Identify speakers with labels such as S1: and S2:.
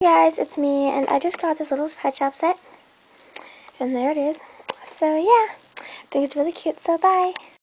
S1: Hey guys, it's me, and I just got this little pet shop set, and there it is. So yeah, I think it's really cute, so bye.